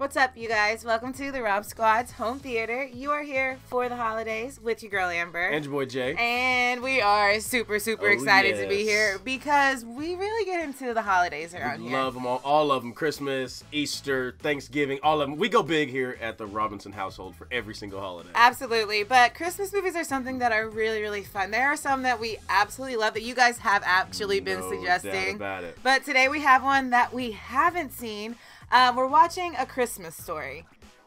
What's up, you guys? Welcome to the Rob Squad's home theater. You are here for the holidays with your girl Amber. And your boy Jay. And we are super, super Oh, excited to be here because we really get into the holidays around here. Love them all. All of them. Christmas, Easter, Thanksgiving, all of them. We go big here at the Robinson household for every single holiday. Absolutely. But Christmas movies are something that are really, really fun. There are some that we absolutely love that you guys have actually been suggesting. doubt about it. But today we have one that we haven't seen. Um, we're watching A Christmas Story.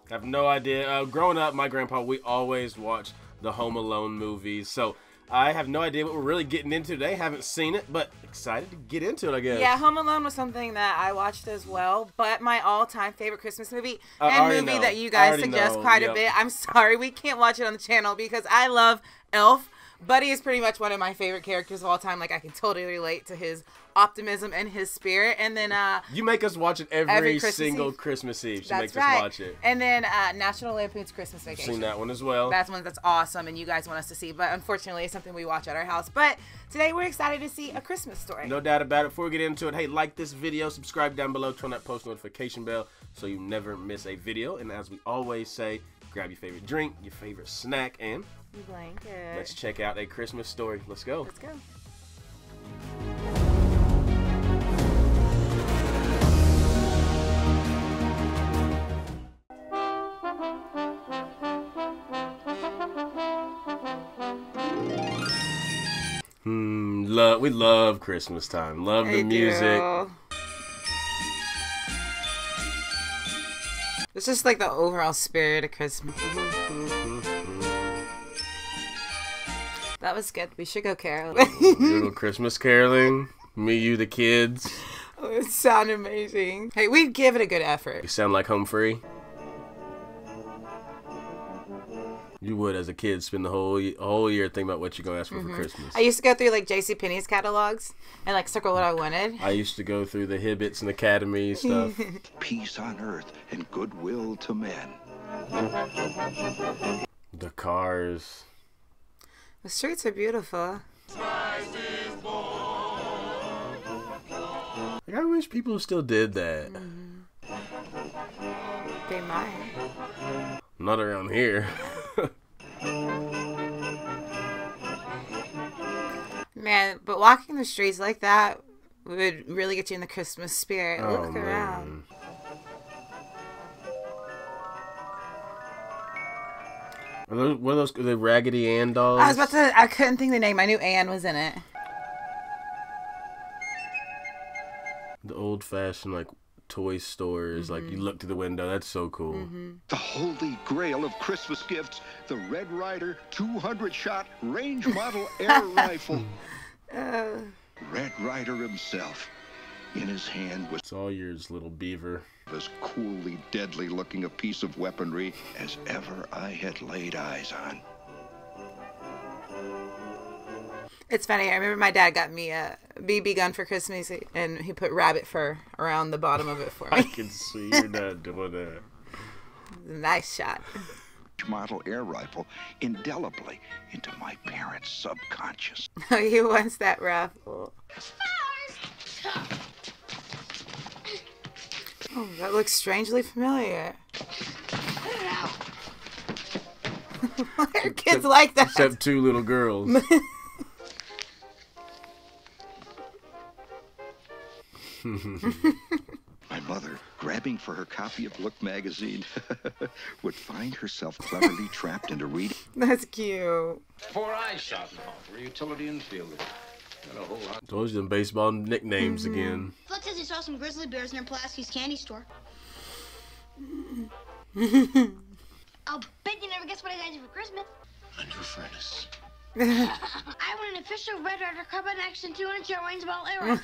I have no idea. Uh, growing up, my grandpa, we always watched the Home Alone movies. So I have no idea what we're really getting into today. Haven't seen it, but excited to get into it, I guess. Yeah, Home Alone was something that I watched as well, but my all-time favorite Christmas movie I and movie know. that you guys suggest know, quite a bit. I'm sorry we can't watch it on the channel because I love Elf. Buddy is pretty much one of my favorite characters of all time. Like I can totally relate to his optimism and his spirit. And then uh You make us watch it every, Every Christmas single Eve. Christmas Eve. She that's makes right. us watch it. And then uh National Lampoon's Christmas Vacation. Seen that one as well. That's one that's awesome and you guys want us to see, but unfortunately it's something we watch at our house. But today we're excited to see a Christmas story. No doubt about it. Before we get into it, hey, like this video, subscribe down below, turn that post notification bell so you never miss a video. And as we always say, grab your favorite drink, your favorite snack, and blanket. let's check out a Christmas story. Let's go. Let's go. Hmm, love, we love Christmas time. Love the I music. do. It's just like the overall spirit of Christmas. Mm-hmm, mm-hmm, mm-hmm. That was good. We should go caroling. Little Christmas caroling. Me, you, the kids. oh, it sounded amazing. Hey, we give it a good effort. You sound like home free. You would, as a kid, spend the whole whole year thinking about what you're gonna ask for for Christmas. Mm-hmm. I used to go through like J.C. Penney's catalogs and like circle what I wanted. I used to go through the Hibbett's and Academy stuff. peace on earth and goodwill to men. the cars. The streets are beautiful. Like, I wish people still did that. Mm-hmm. They might. Not around here. Man, but walking the streets like that would really get you in the Christmas spirit. oh Look around. Are those, what are those? The Raggedy Ann dolls? I was about to. I couldn't think of the name. I knew Ann was in it. The old fashioned like toy stores. Like Mm-hmm. you look through the window. That's so cool. The holy grail of Christmas gifts, the Red Ryder 200 shot range model air rifle. Red Ryder himself. In his hand was It's all yours, little beaver. as coolly deadly looking a piece of weaponry as ever I had laid eyes on. It's funny. I remember my dad got me a BB gun for Christmas, and he put rabbit fur around the bottom of it for me. I can see you're not doing that. nice shot. Model air rifle indelibly into my parents' subconscious. he wants that raffle. Oh, that looks strangely familiar. Why are kids like that? Except two little girls. My mother, grabbing for her copy of Look magazine, would find herself cleverly trapped into reading That's cute. Four eyes shot and home for utility and infielder. Got a whole lot. Those are them baseball nicknames Mm-hmm. again. Flick says he saw some grizzly bears near Pulaski's candy store. I'll bet you never guess what I got you for Christmas. A new furnace. I want an official Red Ryder Carbine Action 200 shot range ball arrow.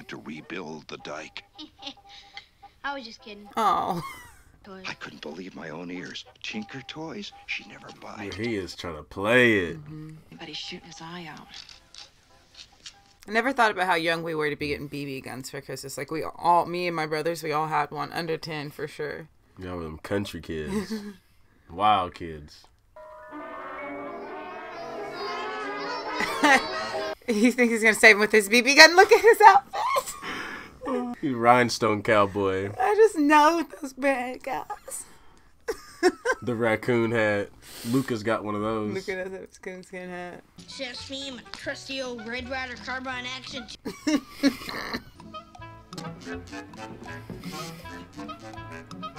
to rebuild the dike. I was just kidding. Oh. I couldn't believe my own ears. Tinker toys, she never buy. He is trying to play it. Anybody's shooting his eye out. I never thought about how young we were to be getting BB guns for Christmas. Like we all, me and my brothers, we all had one under ten for sure. Y'all were them country kids. Wild kids. He thinks he's gonna save him with his BB gun. Look at his outfit. You Rhinestone cowboy. I just know those bad guys. The raccoon hat. Luca's got one of those. Look at that skin skin hat. Sesame, my trusty old Red Ryder Carbine action.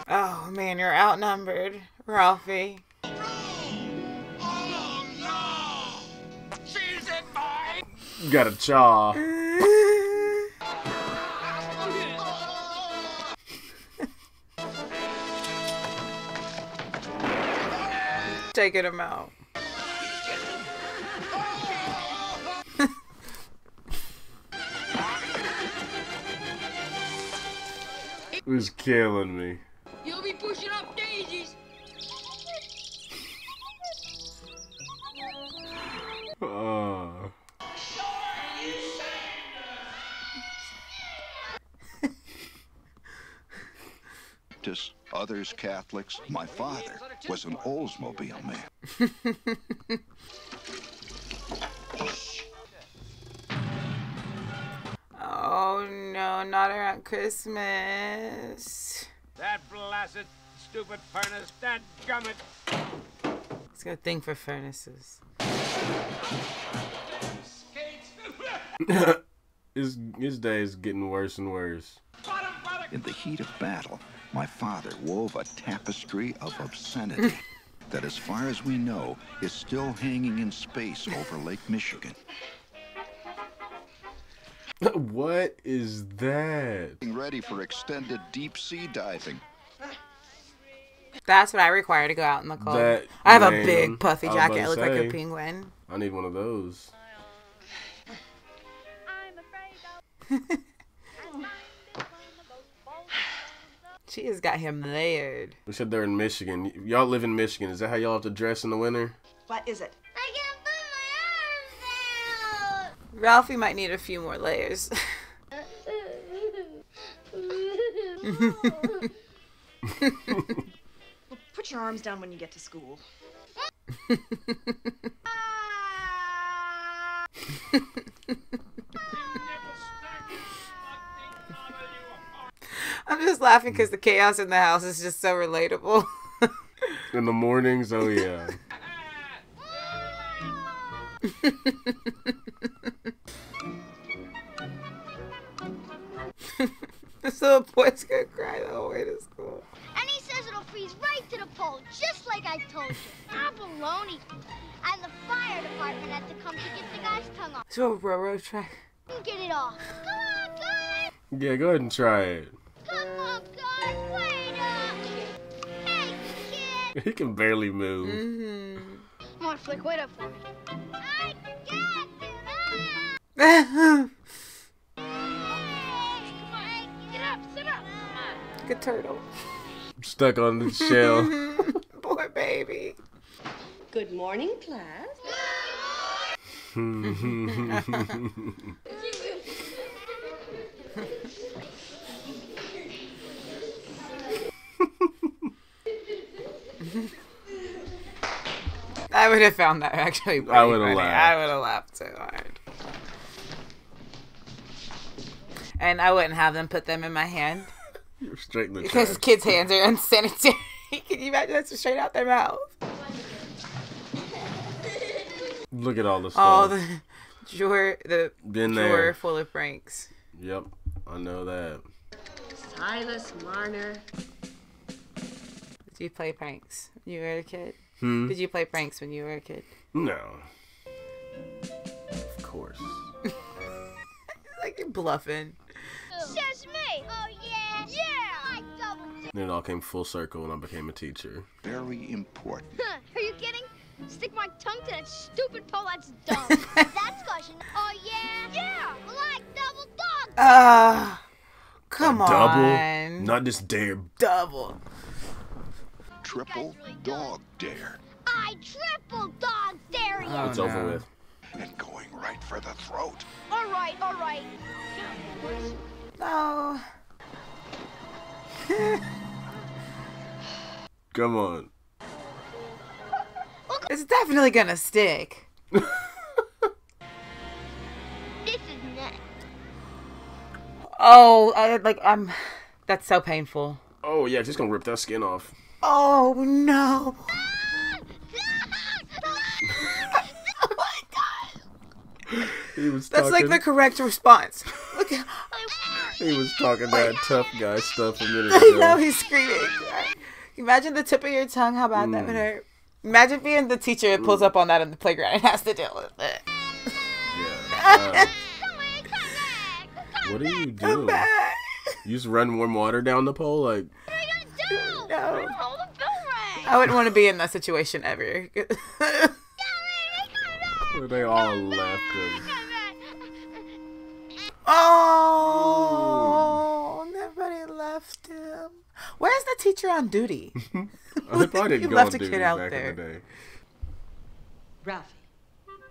Oh man, you're outnumbered, Ralphie. Got a chaw. Uh, Taking him out. It was killing me. You'll be pushing up daisies. Oh. Baptists, others Catholics. My father was an Oldsmobile man. Oh no, not around Christmas. That blasted stupid furnace, that gummit. It's got a thing for furnaces. his his day is getting worse and worse. In the heat of battle, my father wove a tapestry of obscenity that, as far as we know, is still hanging in space over Lake Michigan. what is that? Getting ready for extended deep sea diving. That's what I require to go out in the cold. That- I have a big puffy I was about jacket. I to look like a penguin. I need one of those. She has got him layered. We said they're in Michigan. Y'all live in Michigan. Is that how y'all have to dress in the winter? What is it? I can't put my arms Ralphie might need a few more layers. Put your arms down when you get to school. Ah. I'm just laughing because the chaos in the house is just so relatable. In the mornings, oh yeah. this little boy's gonna cry the whole way to school. And he says it'll freeze right to the pole, just like I told you. Ah, baloney. And the fire department had to come to get the guy's tongue off. To a railroad track. Get it off. Come on, guys. Yeah, go ahead and try it. Come on, guys. Wait up. Hey, kid. He can barely move. Mm-hmm. Come on, Flick. Wait up for me. I got you. Come on, get up. Sit up. Come on. a turtle. Stuck on the shell. Poor baby. Good morning, class. I would have found that actually pretty I would've funny. laughed. I would have laughed so hard. And I wouldn't have them put them in my hand You're straight in the because trash. kids' hands are unsanitary. Can you imagine that's straight out their mouth? Look at all the stuff. All the drawer, the Been drawer there. full of pranks. Yep, I know that. Silas Marner. Did you play pranks when you were a kid? Hmm? Did you play pranks when you were a kid? No. Of course. Like you're bluffing. Sesame. Oh, yeah. Yeah. I double Then it all came full circle when I became a teacher. Very important. Huh, Are you kidding? Stick my tongue to that stupid pole, that's dumb. that's caution. Oh, yeah? Yeah! Like double dog! Ah, come on. Double? Not just dare. double. Triple dog dare. I triple dog dare you! Oh, It's no. over with. And going right for the throat. All right, all right. No. Come on. It's definitely gonna stick. This is next. Oh, I, like I'm. That's so painful. Oh yeah, just gonna rip that skin off. Oh no. He was That's like the correct response. Look at. he was talking that tough guy stuff a minute I ago. know he's screaming. Imagine the tip of your tongue. How bad that would Mm. hurt. Imagine being the teacher that pulls up on that in the playground and has to deal with it. Yeah. uh, what do you do? You just run warm water down the pole, like No. I wouldn't want to be in that situation ever. they all left him. oh, nobody left him. Where's the teacher on duty? I probably didn't You go left on a kid out back there. in the day. Ralphie,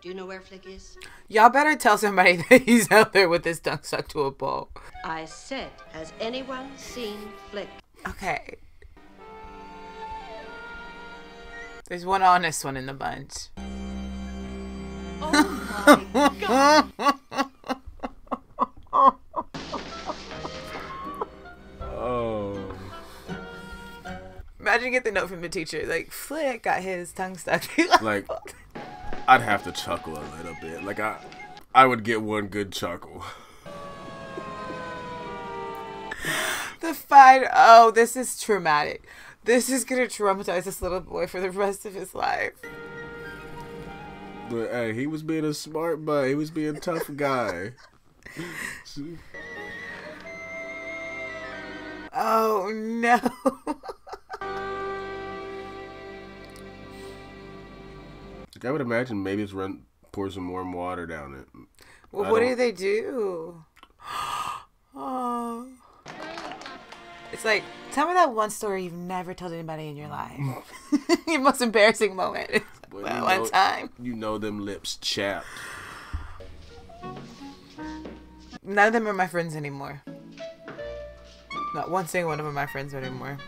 do you know where Flick is? Y'all better tell somebody that he's out there with his tongue stuck to a pole. I said, has anyone seen Flick? Okay. There's one honest one in the bunch. Oh my god. Oh. Imagine get the note from the teacher like Flick got his tongue stuck. Like, I'd have to chuckle a little bit. Like I, I would get one good chuckle. the fight. Oh, this is traumatic. This is gonna traumatize this little boy for the rest of his life. But hey, he was being a smart boy. He was being a tough guy. Oh no. Like, I would imagine maybe it's run pour some warm water down it. well, I what do they do? Oh. It's like, tell me that one story you've never told anybody in your life. your most embarrassing moment. It's like, Boy, well, you one know- time. You know them lips chapped. None of them are my friends anymore. Not one single one of them are my friends anymore.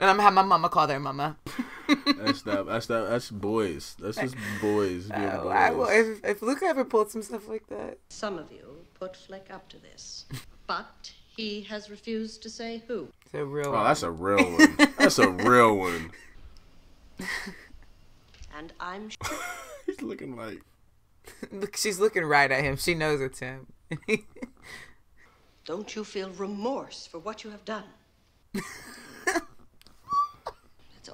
And I'm gonna have my mama call their mama. That's not. That's not. That's boys. That's just boys being Oh, boys. I will, if, if Luca ever pulled some stuff like that. Some of you put Flick up to this, but he has refused to say who. It's a real Oh, that's a real one. That's a real one. And I'm sure He's looking like. Look, she's looking right at him. She knows it's him. Don't you feel remorse for what you have done? That's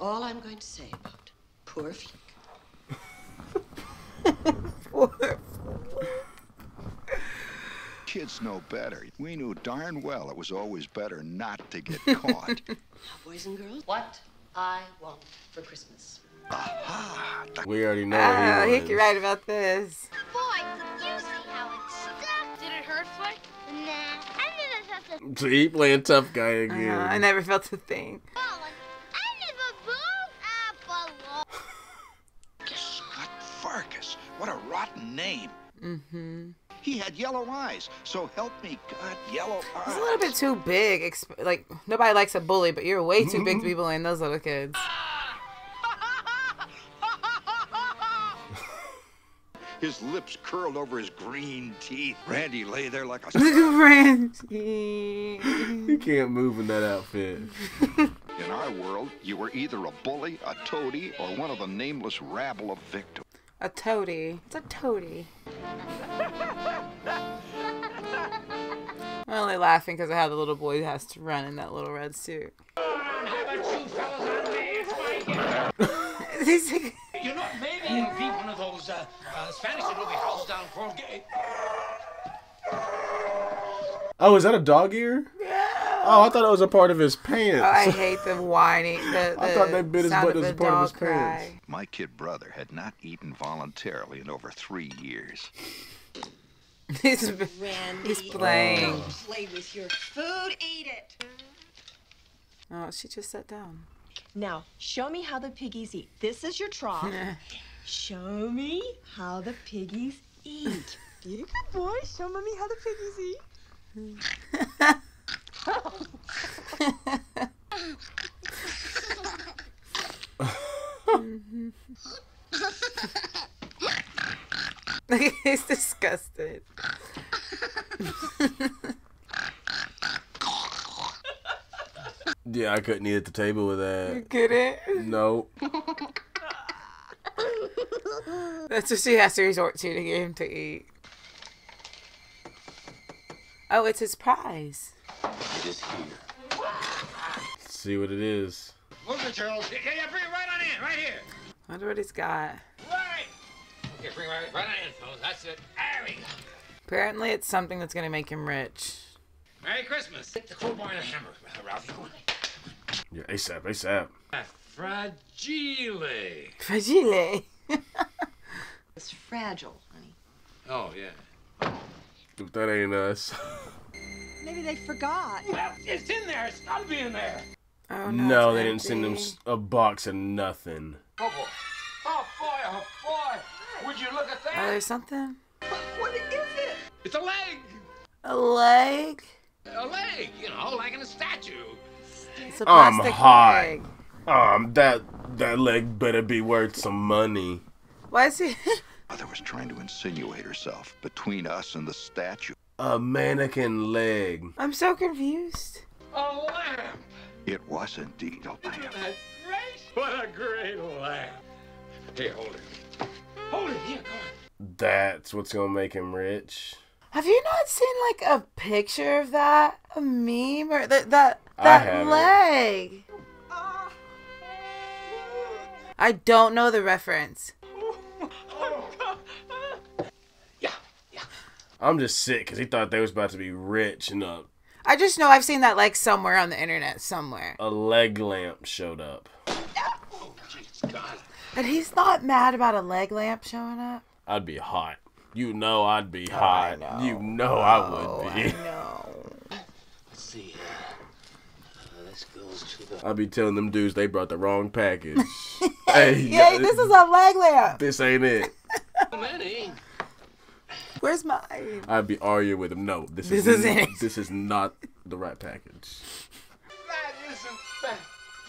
all I'm going to say about it. Poor Flick. Kids know better. We knew darn well it was always better not to get caught. Now, boys and girls, what I want for Christmas. Aha! We already know oh, what he he can write about this. Boy, you see how it stuck. Did it hurt, Flick? Nah. I never felt a So he playing tough guy Uh, again. I never felt a thing. ball. I never booed a balloon. Scott Farkas. What a rotten name. Mm-hmm. He had yellow eyes. So help me, God, yellow eyes. It's a little bit too big. Exp- like nobody likes a bully, but you're way too big to be bullying those little kids. His lips curled over his green teeth. Randy lay there like a. Look at Randy. He can't move in that outfit. In our world, you were either a bully, a toady, or one of the nameless rabble of victims. A toady. It's a toady. I'm only laughing because of how the little boy who has to run in that little red suit. He's like- You know, maybe it'll be one of those uh, uh, Spanish adobe houses down Colgate. Oh, is that a dog ear? Oh, I thought it was a part of his pants. Oh, I hate the whining. The, the I thought they bit his butt of as a part of his dog pants. My kid brother had not eaten voluntarily in over three years. He's, Randy, he's playing. play with your food. Eat it. Oh, she just sat down. Now, show me how the piggies eat. This is your trough. show me how the piggies eat. You good boy. Show mommy how the piggies eat. Mm-hmm. He's disgusted. Yeah, I couldn't eat at the table with that. Get it? Nope. That's what she has to resort to to get him to eat. Oh, it's his prize. It is here. Let's see what it is. Move it, Charles. Yeah, yeah, bring it right on in, right here. Wonder what he's got. Right. Okay, bring it right, right on in, fellas. That's it. There we go. Apparently, it's something that's gonna make him rich. Merry Christmas. Take the crowbar and the hammer, Ralphie. Yeah, ASAP, ASAP. Uh, fragile. Fragile. It's fragile, honey. Oh, yeah. If that ain't us. Maybe they forgot. Well, it's in there. It's got to be in there. Oh No, it's they didn't send him a box of nothing. Oh, boy. Oh, boy. Oh, boy. Would you look at Oh, that? there's something. What is it? It's a leg. A leg. A leg, you know, like in a statue. It's a I'm plastic hot. leg. Um, that that leg better be worth some money. Why is he? Mother was trying to insinuate herself between us and the statue. A mannequin leg. I'm so confused. A lamp. It was indeed a lamp. That great. What a great lamp. Here, hold it. Hold it. Here, come on. That's what's gonna make him rich. Have you not seen like a picture of that? A meme or that that that leg? Ah. I don't know the reference. Yeah, yeah. I'm just sick because he thought they was about to be rich and up. I just know I've seen that like somewhere on the internet somewhere. a leg lamp showed up. Oh, jeez, God. And he's not mad about a leg lamp showing up. I'd be hot. You know I'd be hot. know. You know I would be. No. Let's see. Uh, this goes to the. I'd be telling them dudes they brought the wrong package. hey, Yay, this is a leg lamp. this ain't it. Many. Where's mine? I'd be arguing with him. No, this, This is isn't this is not the right package. That isn't that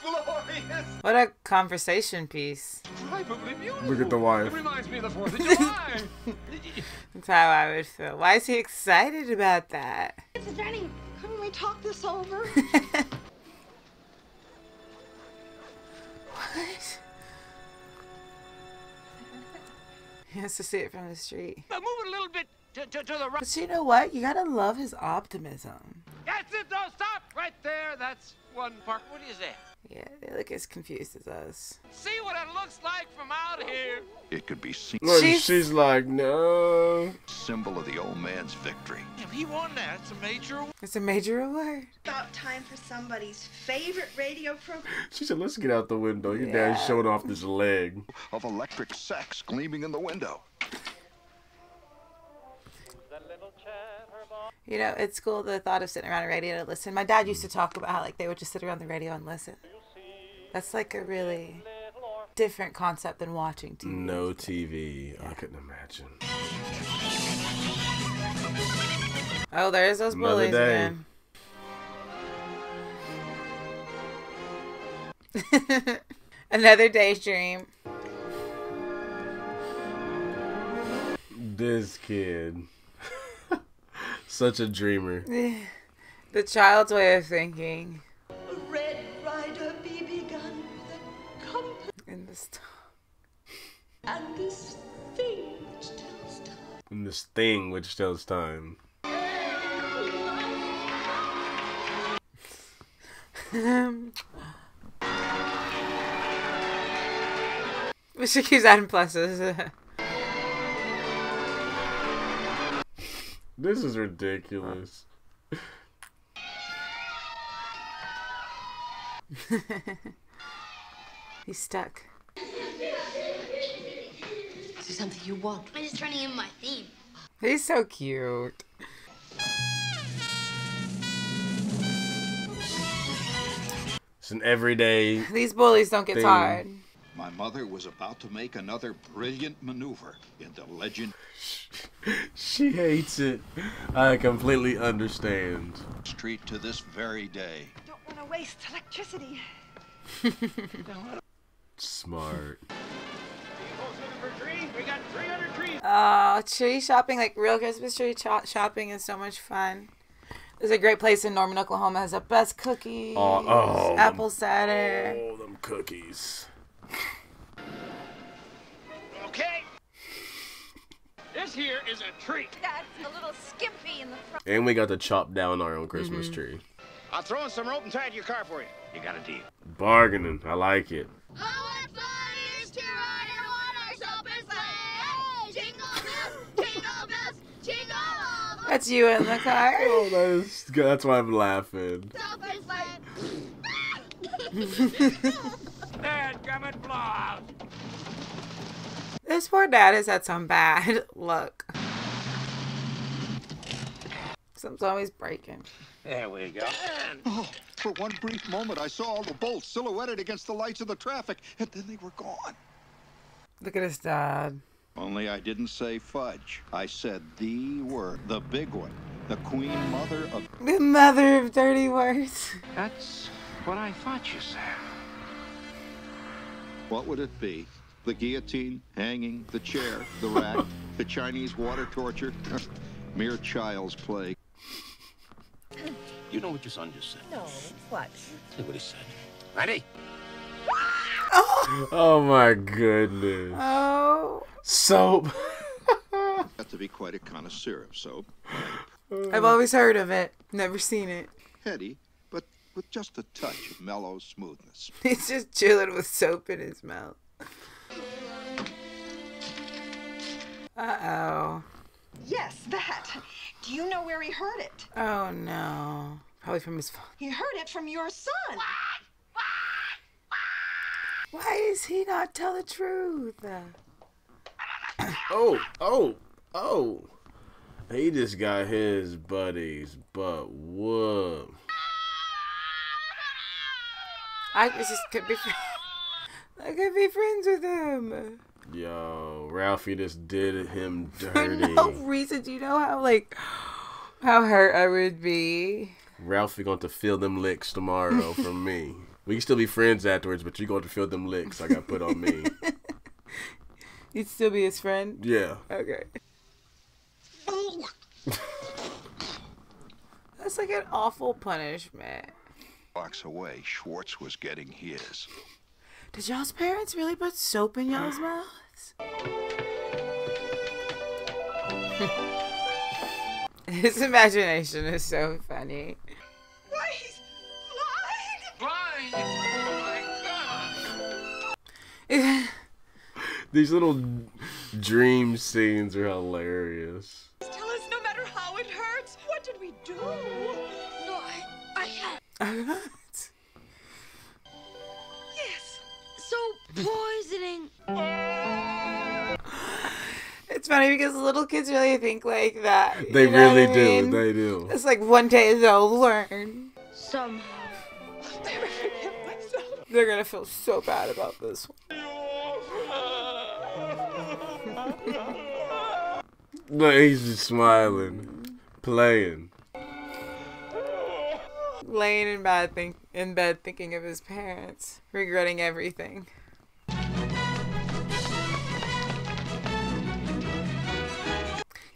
glorious. What a conversation piece. Look at the wife. It reminds me of the Fourth of July. That's how I would feel. Why is he excited about that? Is there any Couldn't we talk this over? What? He has to see it from the street. Now move it a little bit to, to, to the right. But you know what? You gotta love his optimism. That's it. No, stop right there. That's one part. What is that? Yeah, they look as confused as us. See what it looks like from out here. It could be seen Look, She's- she's like, no. symbol of the old man's victory. If he won that, it's a major. It's a major award. About time for somebody's favorite radio program. She said, let's get out the window. Your dad's showing off this leg. Of electric sex gleaming in the window. You know, it's cool the thought of sitting around a radio to listen. My dad used to talk about how like they would just sit around the radio and listen. That's like a really different concept than watching TV. No TV. I couldn't imagine. Oh, there's those Another bullies day. again. Another daydream. This kid. Such a dreamer. The child's way of thinking. In this t- and this thing which tells time. And this thing which tells time. She keeps adding pluses. This is ridiculous. He's stuck. Is there something you want? I'm just turning in my theme. He's so cute. It's an everyday. These bullies don't get Thing. tired. My mother was about to make another brilliant maneuver in the legend She hates it. I completely understand. street to this very day. Don't want to waste electricity. Smart. Oh, tree shopping, like real Christmas tree cho- shopping is so much fun. There's a great place in Norman, Oklahoma. Has the best cookies, Oh, oh, apple cider. Oh, them cookies. Okay. This here is a treat. That's a little skimpy in the front. And we got to chop down our own Christmas Mm-hmm. tree. I'll throw in some rope and tie it to your car for you. You got a deal. Bargaining. I like it. Oh, what fun it is to ride in a one-horse open sleigh! Jingle bells, jingle bells, jingle all the That's you in the car. Oh, that is good. That's why I'm laughing. open Dad, come and blow out. This poor dad has had some bad luck. Something's always breaking. There we go. Oh, for one brief moment, I saw all the bolts silhouetted against the lights of the traffic, and then they were gone. Look at his dad. Only I didn't say fudge. I said the word, the big one, the queen mother of. The mother of dirty words. That's what I thought you said. What would it be? The guillotine, hanging, the chair, the rack, the Chinese water torture? Mere child's play. You know what your son just said? No, what? See what he said. Ready? Oh my goodness. Oh, Soap. Got to be quite a connoisseur of soap. I've always heard of it, never seen it. Heady, but with just a touch of mellow smoothness. He's just chilling with soap in his mouth. Uh oh. Yes, that. Do you know where he heard it? Oh no. Probably from his phone. He heard it from your son. Why is he not tell the truth? Oh, oh, oh. He just got his buddies but whoop. I just could be. I could be friends with him. Yo, Ralphie just did him For dirty. no reason. Do you know how like how hurt I would be? Ralphie going to feel them licks tomorrow from me. We can still be friends afterwards, but you're going to feel them licks I got put on me. You'd still be his friend. Yeah. Okay. That's like an awful punishment. Blocks away, Schwartz was getting his. Did y'all's parents really put soap in y'all's mouths? His imagination is so funny. Oh. These little dream scenes are hilarious. Tell us no matter how it hurts. What did we do? No, I, I had Yes. so poisoning. it's funny because little kids really think like that. They really what I do. mean? They do. It's like one day they'll learn. Somehow. They're gonna feel so bad about this one. No, he's just smiling, playing. Laying in bed, think in bed, thinking of his parents, regretting everything.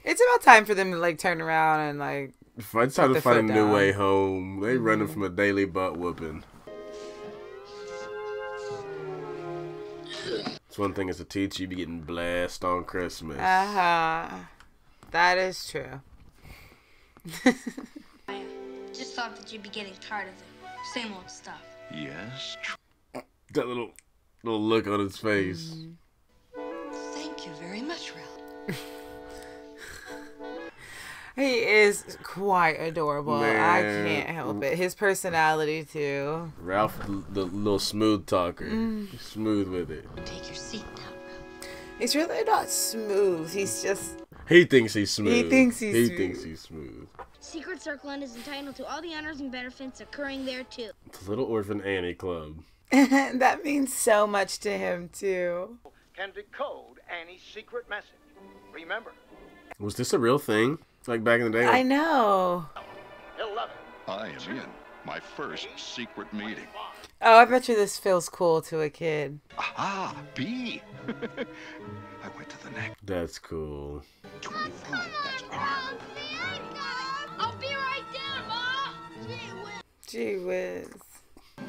It's about time for them to like turn around and like. It's time to find a new. Mm-hmm. way home. They running from a daily butt whooping. It's one thing as a teacher, you be getting blessed on Christmas. Uh huh. That is true. Just thought that you'd be getting tired of the same old stuff. Yes, that little little look on his face. Mm-hmm. Thank you very much, He is quite adorable. I can't help it. His personality too. Ralph, the, the little smooth talker, Mm. Smooth with it. Take your seat now, Ralph. He's really not smooth. He's just He thinks he's smooth. He thinks he's He smooth. thinks he's smooth. Secret Circle and is entitled to all the honors and benefits occurring there too. The Little Orphan Annie Club. that means so much to him too. Can decode Annie's secret message. Remember, Was this a real thing? Like back in the day? I know. he'll love it. I am in. My first secret meeting. Oh, I bet you this feels cool to a kid. Aha, B. I went to the next. That's cool. 25. That's R. I'll be right there, Ma. Gee whiz. Gee whiz.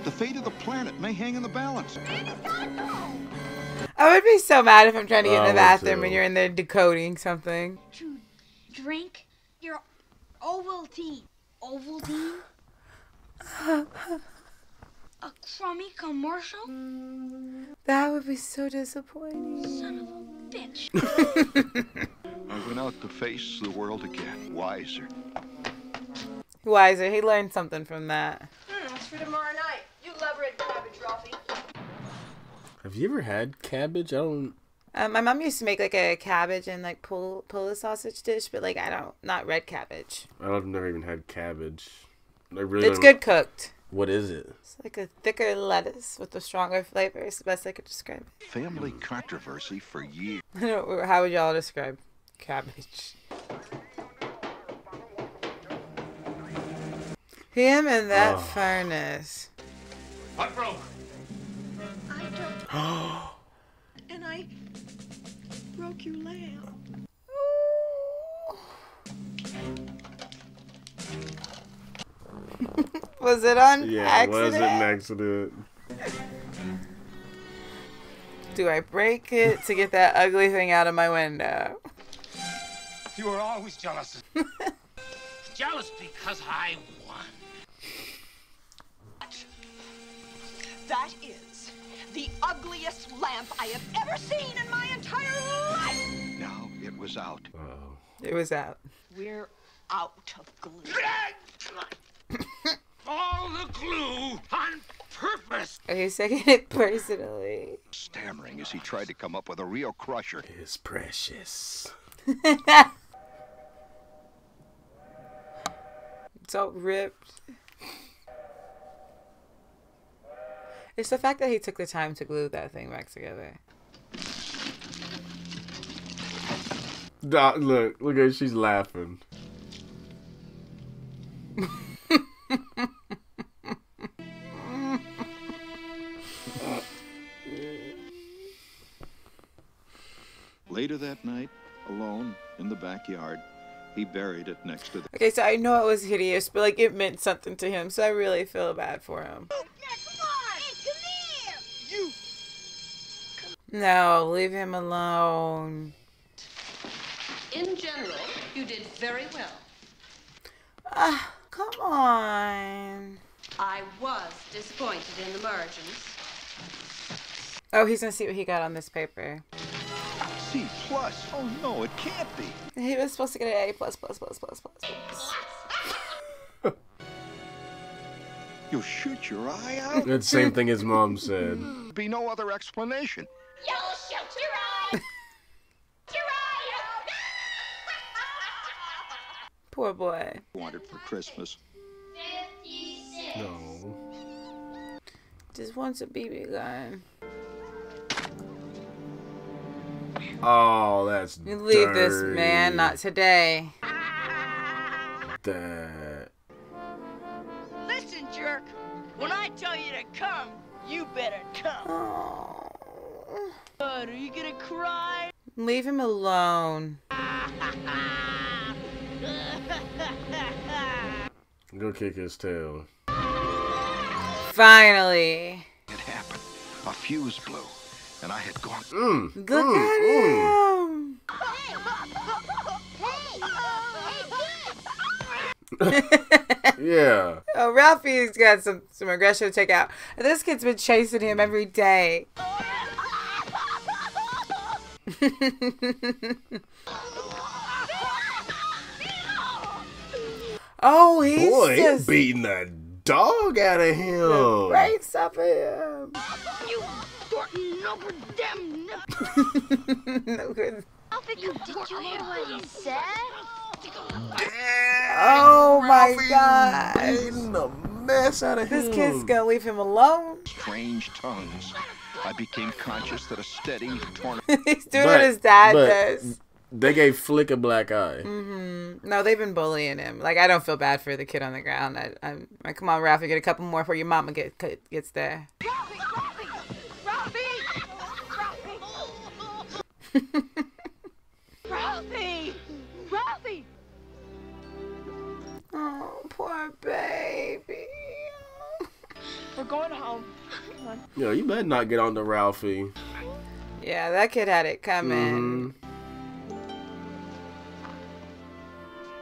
The fate of the planet may hang in the balance. I would be so mad if I'm trying to get in the bathroom too. and you're in there decoding something. To drink your Ovaltine. Ovaltine? A crummy commercial? That would be so disappointing. Son of a bitch. I went out to face the world again, wiser. Wiser, he learned something from that. Hmm, it's for tomorrow night. You love red cabbage, Ralphie. Have you ever had cabbage? I don't. Um, my mom used to make like a cabbage and like pull pull a sausage dish, but like I don't, not red cabbage. I've never even had cabbage. I really It's good cooked. What is it? It's like a thicker lettuce with a stronger flavor. It's the best I could describe it. Family controversy for years. I don't know, How would y'all describe cabbage? Him and that Oh. furnace. What broke? I don't. and I broke your lamp. Was it on Yeah, accident? was it an accident? Do I break it to get that ugly thing out of my window? You were always jealous. jealous because I won. That is the ugliest lamp I have ever seen in my entire life. Now it was out. Oh. It was out. We're out of glue. All the glue on purpose. Are you taking it personally? Stammering as he tried to come up with a real crusher. It's precious. It's all ripped. It's the fact that he took the time to glue that thing back together. Doc, look, look at she's laughing. Later that night, alone in the backyard, he buried it next to the. Okay, so I know it was hideous, but like it meant something to him, so I really feel bad for him. No, leave him alone. In general, you did very well. Ah, come on. I was disappointed in the margins. Oh, he's gonna see what he got on this paper. C plus. Oh no, it can't be. He was supposed to get an A plus plus plus plus plus. plus. You'll shoot your eye out. That's the same thing his mom said. Be no other explanation. You'll shoot your eye. your Poor boy. Wanted for Christmas. eye. No. Just wants a BB gun. Oh, that's. You leave this man, not today. that. Listen, jerk. When I tell you to come, you better come. Oh. But are you gonna cry? Leave him alone. Go kick his tail. Finally. It happened. A fuse blew, and I had gone. Mm. Look mm, at mm. him. Yeah. Oh, Ralphie's got some some aggression to take out. This kid's been chasing him every day. oh, he's Boy, he's just beating the dog out of him. breaks up him. You Thornton Notre Dame. no good. Did you hear what he said? Oh my god. Beating the mess out of him. This kid's gonna leave him alone. strange tongues. I became conscious that a steady torn. He's doing But- what his dad but- does. They gave Flick a black eye. Mm-hmm. No, they've been bullying him. Like I don't feel bad for the kid on the ground. I, I'm like, come on, Ralphie, get a couple more before your mama get gets there. Ralphie! Ralphie! Oh, poor baby. We're going home. Come on. Yo, you better not get on to Ralphie. Yeah, that kid had it coming.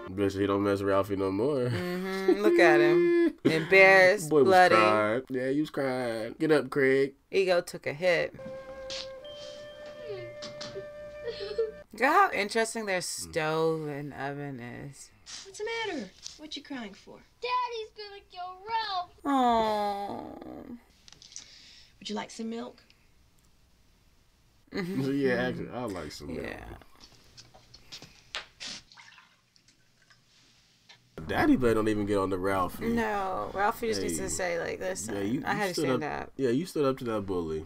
Mm-hmm. Bet he don't mess with Ralphie no more. Mm-hmm. Look at him. Embarrassed, Boy was bloody. crying. Yeah, he was crying. Get up, Craig. Ego took a hit. Look at how interesting their stove and oven is. What's the matter? What you crying for? Daddy's gonna kill Ralph. Oh. Would you like some milk? yeah, actually, I like some. milk. Yeah. Daddy better don't even get on the Ralphie. No, Ralphie just needs to say like this. Yeah, you, I you had to stood stand up. up. Yeah, you stood up to that bully.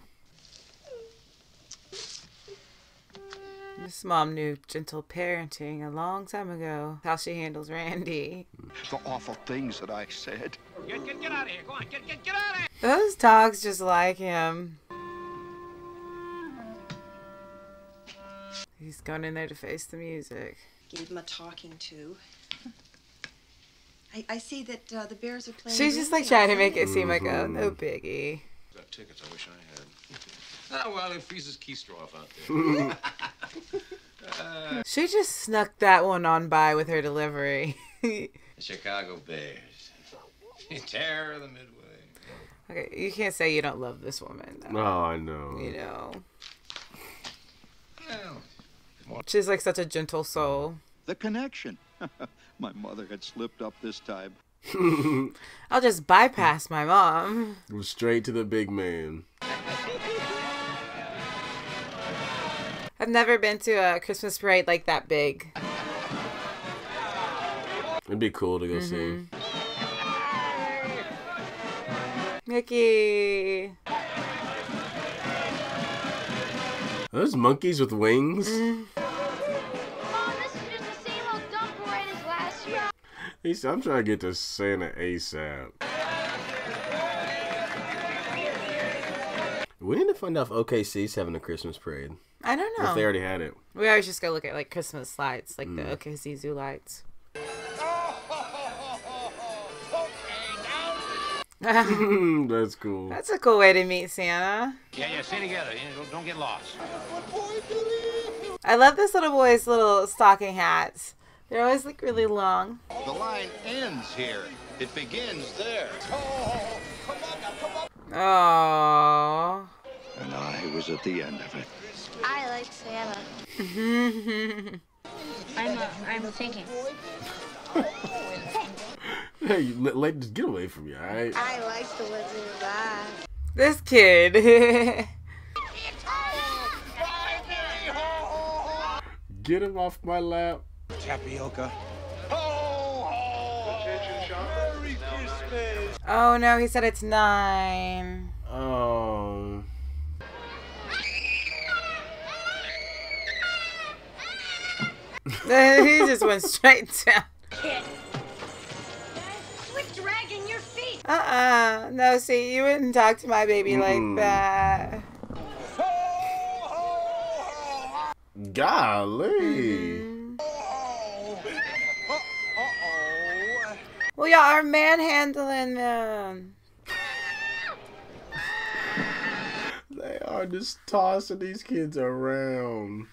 This mom knew gentle parenting a long time ago. How she handles Randy. The awful things that I said. Get, get, get out of here. Go on, get, get, get out of here. Those dogs just like him. He's going in there to face the music. Gave him a talking to. I, I see that uh, the Bears are playing. She's just like trying to make it seem like a Mm-hmm. no biggie. Got tickets. I wish I had. Ah, well, it freezes Keystro off out there. She just snuck that one on by with her delivery. The Chicago Bears. Terror of the Midway. okay, you can't say you don't love this woman. Oh, I know. You know, Well, she's like such a gentle soul. The connection. My mother had slipped up this time. I'll just bypass my mom. Straight to the big man. I've never been to a Christmas parade like that big. It'd be cool to go see. Mm-hmm. Mickey. Are those monkeys with wings? Mm-hmm. Mom, this is just the same old dump parade as last year. I'm trying to get to Santa ASAP. We need to find out if OKC's having a Christmas parade. I don't know. If they already had it. We always just go look at like Christmas lights, like Mm. the OKC Zoo lights. That's cool. That's a cool way to meet Santa. Yeah, yeah, stay together. Don't- don't get lost. I love this little boy's little stocking hats. They're always like really long. The line ends here. It begins there. Oh. And I was at the end of it. I like Santa. I'm, uh, I'm thinking. Hey, you let, let, just get away from me, alright? I like the Wizard's Eye. this kid. Get him off my lap. Tapioca. oh no, he said it's nine. Oh. He just went straight down. Quit dragging your feet. Uh uh No, see, you wouldn't talk to my baby like Mm-mm. that. Golly. Well, y'all are manhandling them. They are just tossing these kids around.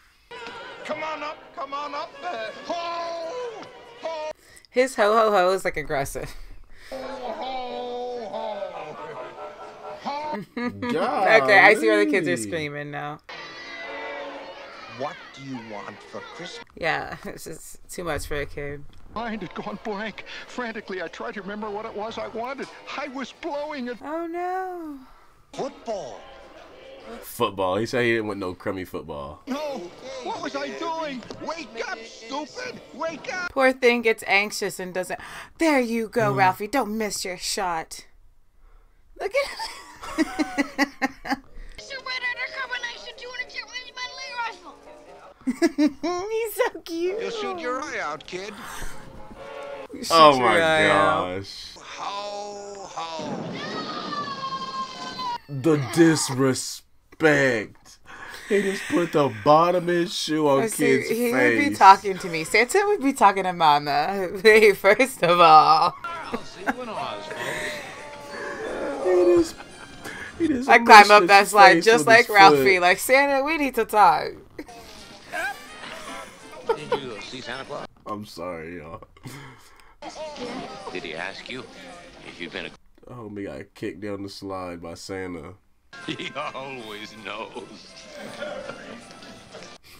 Come on up, come on up. Uh, ho, ho, His ho ho ho is like aggressive. ho, ho. Okay, I see where the kids are screaming now. What do you want for Christmas? Yeah, it's just too much for a kid. Mind had gone blank. Frantically, I tried to remember what it was I wanted. I was blowing it. Oh no. Football. Football. He said he didn't want no crummy football. No! What was I doing? Wake up, stupid! Wake up! Poor thing gets anxious and doesn't. There you Mm. go, Ralphie. Don't miss your shot. Look at Super Red Undercover Nice and 200 Jet Wings Medley Rifle. He's so cute. You'll shoot your eye out, kid. Oh my your out. gosh. Ho, ho. The disrespect. He just put the bottom of his shoe on see, kid's he face. would be talking to me. Santa would be talking to Mama. Hey, first of all, I'll see you in Oz, folks. He just, he just I climb up that slide just like Ralphie. foot. Like Santa, we need to talk. Did you see Santa Claus? I'm sorry, y'all. Did he ask you if you've been a... Homie got kicked down the slide by Santa. He always knows.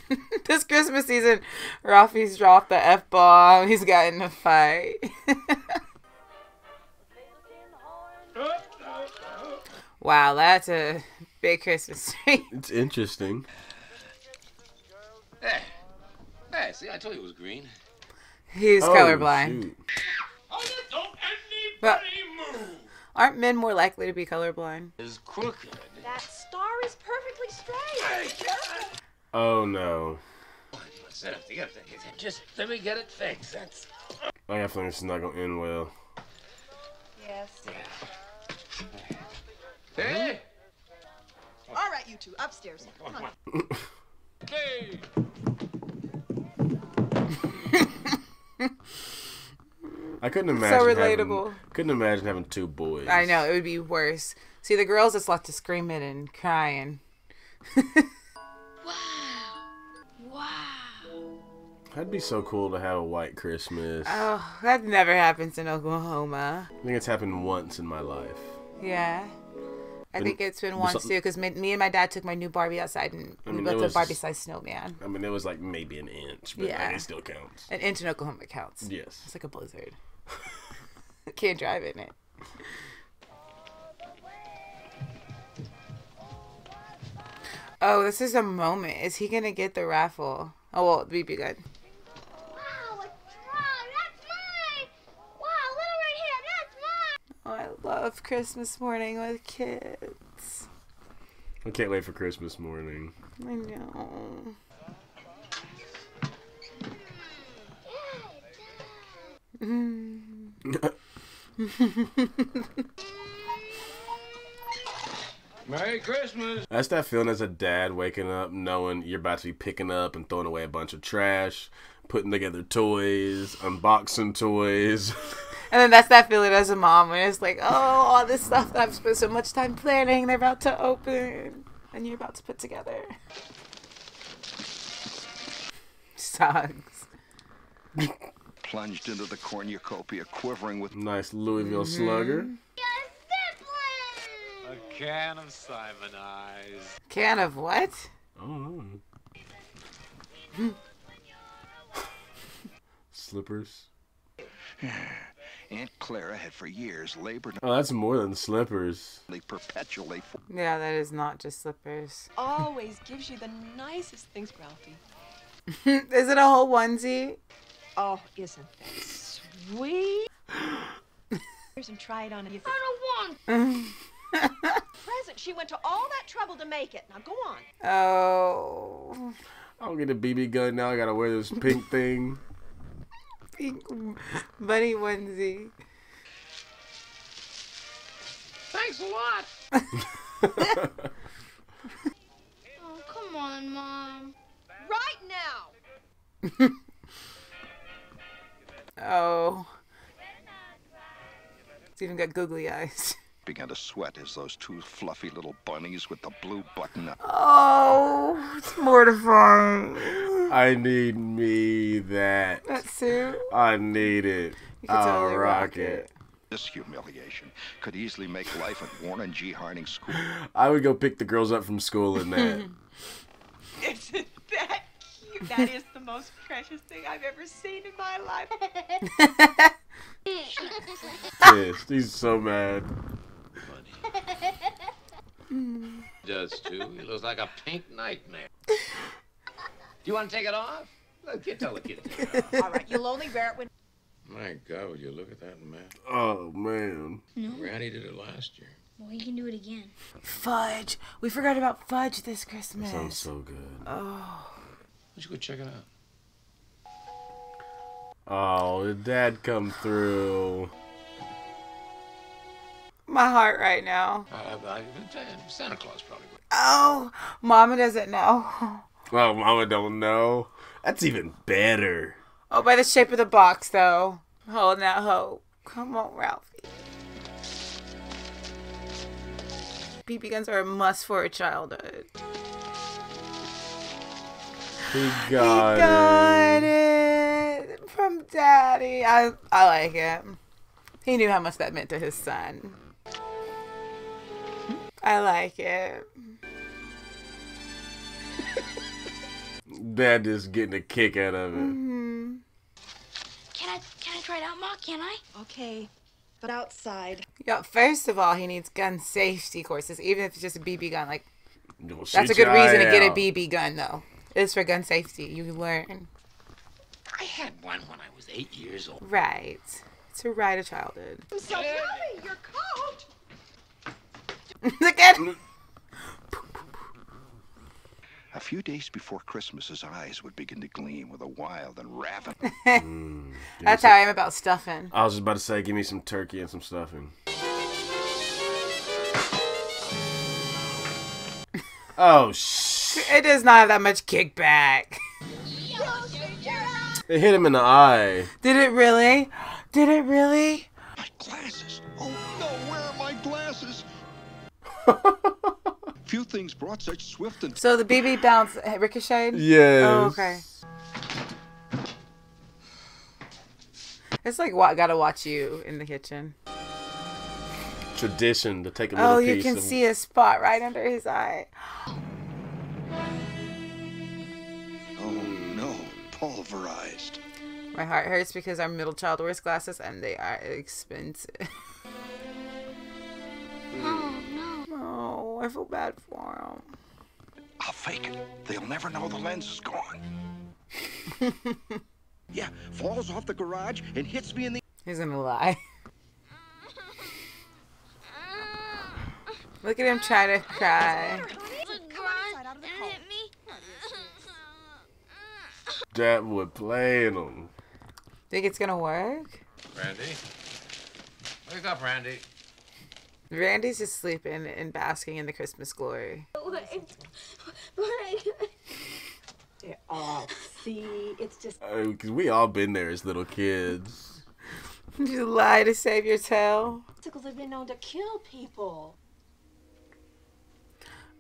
this Christmas season, Ralphie's dropped the f bomb. He's got in a fight. wow, that's a big Christmas tree. It's interesting. Hey, hey, see, I told you it was green. He's Oh, colorblind. shoot. Oh, but aren't men more likely to be colorblind? Is crooked. That star is perfectly straight. Oh no. Set up together. Just let me get it fixed. That's. I got a feeling this is not gonna end well. Yes. Hey! All right, you two, upstairs. Come on. Hey! I couldn't imagine. So relatable. Having, couldn't imagine having two boys. I know it would be worse. See, the girls just left to screaming and crying. Wow! Wow! That'd be so cool to have a white Christmas. Oh, that never happens in Oklahoma. I think it's happened once in my life. Yeah. I But- think it's been once too, because me, me and my dad took my new Barbie outside and I we built it a Barbie-sized snowman. I mean, it was like maybe an inch, but Yeah. like, it still counts. An inch in Oklahoma counts. Yes. It's like a blizzard. Can't drive in it. Oh, this is a moment. Is he gonna get the raffle? Oh well, we'd be good. Wow, a drum. That's mine. Wow, little right here. That's mine. Oh, I love Christmas morning with kids. I can't wait for Christmas morning. I know. Mm. Merry Christmas! That's that feeling as a dad waking up knowing you're about to be picking up and throwing away a bunch of trash, putting together toys, unboxing toys. And then that's that feeling as a mom when it's like, oh, all this stuff that I've spent so much time planning, they're about to open, and you're about to put together. Sucks. Plunged into the cornucopia, quivering with nice Louisville mm-hmm. slugger. A can of Simoniz. Can of what? Oh. Slippers. Aunt Clara had for years labored Oh, that's more than slippers. perpetually Yeah, that is not just slippers. Always gives you the nicest things, Ralphie. is it a whole onesie? Oh, isn't that sweet? Here's and try it on. You I don't want. present. She went to all that trouble to make it. Now go on. Oh. I don't get a BB gun now. I gotta wear this pink thing. Pink bunny onesie. Thanks a lot. Oh, come on, Mom. Right now. Oh. It's even got googly eyes. began to sweat as those two fluffy little bunnies with the blue button up. Oh, it's mortifying. I need me that. That suit. I need it. You can I'll totally rock rock it. This humiliation could easily make life at Warren G. Harding School. I would go pick the girls up from school in that. Isn't that cute? That is the most precious thing I've ever seen in my life. Pissed. He's so mad. He does too. He looks like a pink nightmare. Do you want to take it off? Look, kid, tell the kid. to take it off. All right, you'll only wear it when. My God, would you look at that man? Oh man. No. Randy did it last year. Well, you can do it again. Fudge. We forgot about fudge this That Christmas. sounds so good. Oh. Why don't you go check it out? Oh, did dad come through? My heart right now. Uh, I, Santa Claus probably. would. Oh, Mama doesn't know. Well, Mama don't know. That's even better. Oh, by the shape of the box, though. Holding out hope. Come on, Ralphie. BB guns are a must for a childhood. He got, he got it. from Daddy. I I like it. He knew how much that meant to his son. I like it. Dad just getting a kick out of it. Mm-hmm. Can I can I try it out, Ma? Can I? Okay, but outside. Yeah, first of all, he needs gun safety courses, even if it's just a BB gun. Like, You'll that's a good your reason to get a. BB gun, though. It's for gun safety. You learn. I had one when I was eight years old. Right. To ride a childhood. I'm so happy. Your coat. Look at A few days before Christmas, his eyes would begin to gleam with a wild and ravenous. Mm, That's how I am about stuffing. I was just about to say, give me some turkey and some stuffing. Oh, sh! It does not have that much kickback. It hit him in the eye. Did it really? Did it really? My glasses. Oh no, where are my glasses? Few things brought such swift and So the BB bounce ricocheted? Yes. Oh, okay. It's like what gotta watch you in the kitchen. Tradition to take a oh, little Oh, piece you can of- see a spot right under his eye. Oh no, pulverized. My heart hurts because our middle child wears glasses and they are expensive. Oh no. Oh, I feel bad for him. I'll fake it. They'll never know the lens is gone. yeah, falls off the garage and hits me in the. He's gonna lie. Look at him trying to cry. and hit me. Dad would play them. Think it's gonna work? Randy. Wake up, Randy. Randy's just sleeping and basking in the Christmas glory. Yeah, oh, see, it's just. Because we all been there as little kids. You lie to save your tail. Icicles have been known to kill people.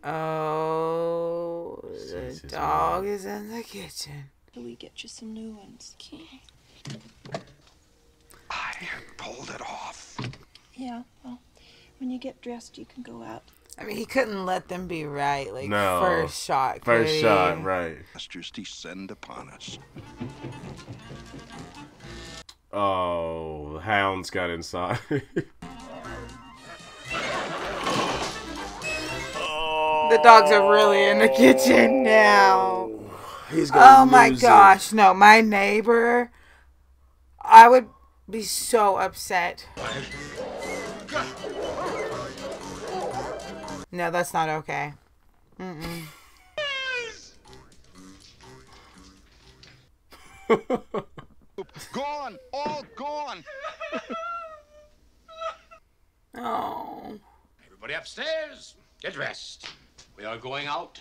Oh, the Jesus, dog is in the kitchen. Till we get you some new ones. I pulled it off. Yeah, well, when you get dressed, you can go out. I mean, he couldn't let them be right. Like No. first shot. could First he? shot, right. Masters descend upon us. Oh, the hounds got inside. The dogs are really in the kitchen now. He's gonna Oh my lose it. gosh, no, my neighbor. I would be so upset. No, that's not okay. Mm-mm. Gone, all gone. Oh, Everybody upstairs. Get dressed. We are going out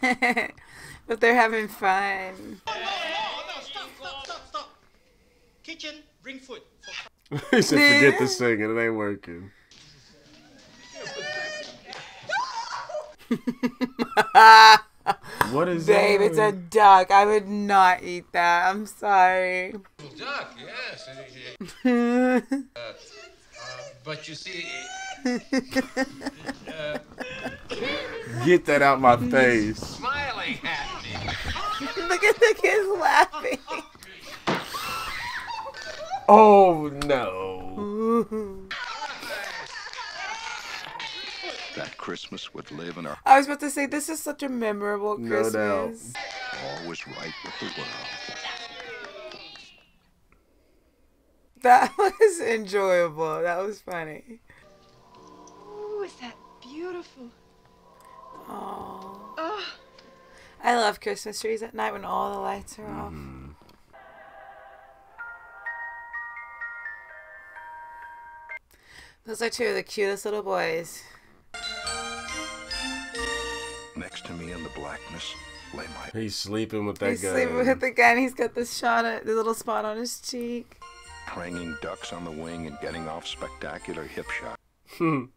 but they're having fun. No, stop, stop, stop, stop. Kitchen, bring food. he said, forget the singing. It ain't working. What is Babe, that? it's a duck. I would not eat that. I'm sorry. Duck, yes. Uh, but you see, uh, Get that out my face. smiling at me. Look at the kids laughing. Oh no. That Christmas would live in our I was about to say this is such a memorable No Christmas. doubt. always right with the world. That was enjoyable. That was funny. Ooh, is that beautiful? Oh. Oh, I love Christmas trees at night when all the lights are off. Mm-hmm. Those are two of the cutest little boys. Next to me in the blackness lay my He's sleeping with that He's guy. sleeping with the gun. He's got the shot, at, the little spot on his cheek. Pranging ducks on the wing and getting off spectacular hip shots.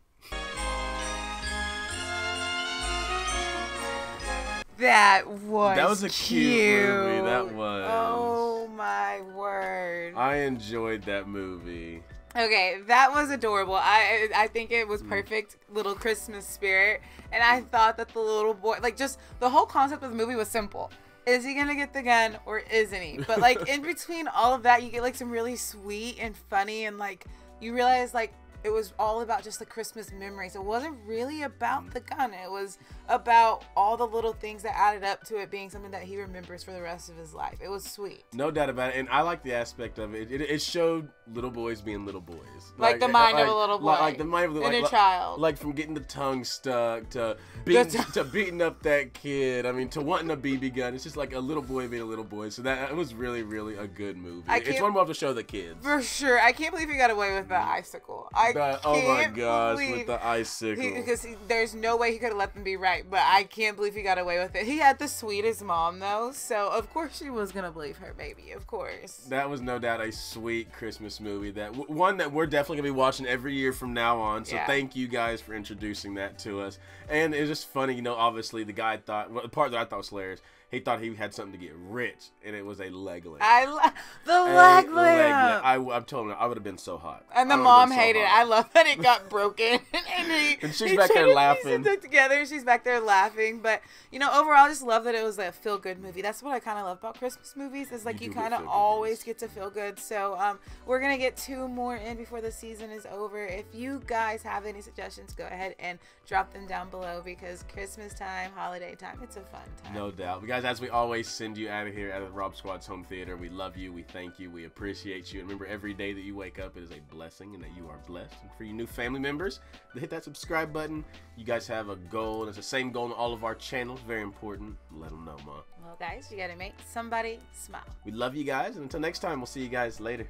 That was That was a cute movie, that was. Oh my word. I enjoyed that movie. Okay, that was adorable. I I think it was perfect little Christmas spirit, and I thought that the little boy, like just the whole concept of the movie was simple. Is he gonna get the gun or isn't he? But like in between all of that, you get like some really sweet and funny, and like you realize like it was all about just the Christmas memories. It wasn't really about the gun. It was about all the little things that added up to it being something that he remembers for the rest of his life. It was sweet. No doubt about it, and I like the aspect of it. It, it showed little boys being little boys, Like uh, the mind of a little boy like the mind of a, like, child. like from getting the tongue stuck to beating to beating up that kid. I mean, to wanting a BB gun. It's just like a little boy being a little boy. So that it was really, really a good movie. It's one more to show the kids. For sure. I can't believe he got away with the icicle. I can't oh my gosh, believe with the icicle. Because there's no way he could have let them be right, but I can't believe he got away with it. He had the sweetest mom, though, so of course she was going to believe her baby. Of course. That was no doubt a sweet Christmas movie. That w- one that we're definitely gonna be watching every year from now on. So Yeah. thank you guys for introducing that to us. And it's just funny, you know. Obviously, the guy thought well, the part that I thought was hilarious. He thought he had something to get rich, and it was a leg lamp. I lo- the A leg lamp. lamp. I, I told him I would have been so hot. And the mom so hated it. I love that it got broken. and he, And she's he back there tried to piece laughing. together. She's back there laughing. But, you know, overall, I just love that it was a feel good movie. That's what I kind of love about Christmas movies is like You you, kind of always get to feel good. So um, we're going to get two more in before the season is over. If you guys have any suggestions, go ahead and drop them down below because Christmas time, holiday time, it's a fun time. No doubt. But guys, as we always send you out of here, out of the Rob Squad's home theater, we love you, we thank you, we appreciate you. And remember, every day that you wake up, it is a blessing and that you are blessed. And for you new family members, hit that subscribe button. You guys have a goal, and it's the same goal on all of our channels. Very important. Let them know, Mom. Well, guys, you got to make somebody smile. We love you guys, and until next time, we'll see you guys later.